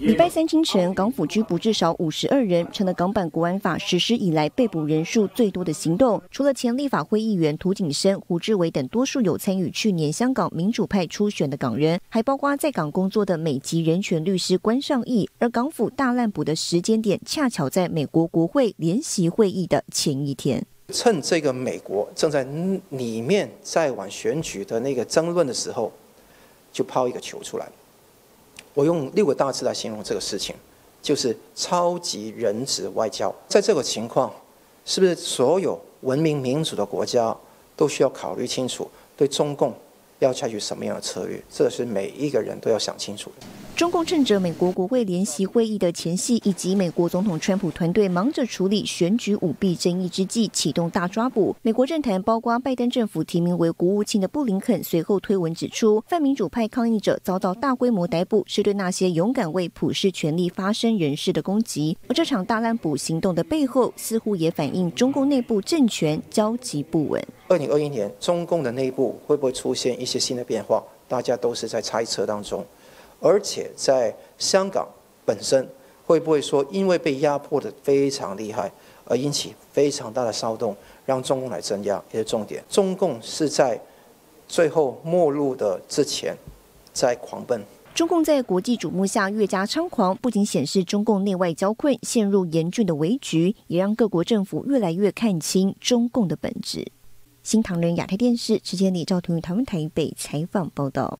礼拜三清晨，港府拘捕至少五十二人，成了港版国安法实施以来被捕人数最多的行动。除了前立法会议员涂景生、胡志伟等多数有参与去年香港民主派初选的港人，还包括在港工作的美籍人权律师关尚义。而港府大滥捕的时间点，恰巧在美国国会联席会议的前一天。趁这个美国正在里面在往选举的那个争论的时候，就抛一个球出来。我用六个大字来形容这个事情，就是超级人质外交。在这个情况，是不是所有文明民主的国家都需要考虑清楚对中共要采取什么样的策略？这是每一个人都要想清楚。中共趁着美国国会联席会议的前夕，以及美国总统川普团队忙着处理选举舞弊争议之际，启动大抓捕。美国政坛包括拜登政府提名为国务卿的布林肯，随后推文指出，泛民主派抗议者遭到大规模逮捕，是对那些勇敢为普世权利发声人士的攻击。而这场大滥捕行动的背后，似乎也反映中共内部政权交集不稳。二零二一年，中共的内部会不会出现一些新的变化？大家都是在猜测当中。而且在香港本身，会不会说因为被压迫的非常厉害，而引起非常大的骚动，让中共来镇压？也是重点。中共是在最后末路的之前，在狂奔。中共在国际瞩目下越加猖狂，不仅显示中共内外交困，陷入严峻的危局，也让各国政府越来越看清中共的本质。新唐人亚太电视，时间李兆彤于台湾台北采访报道。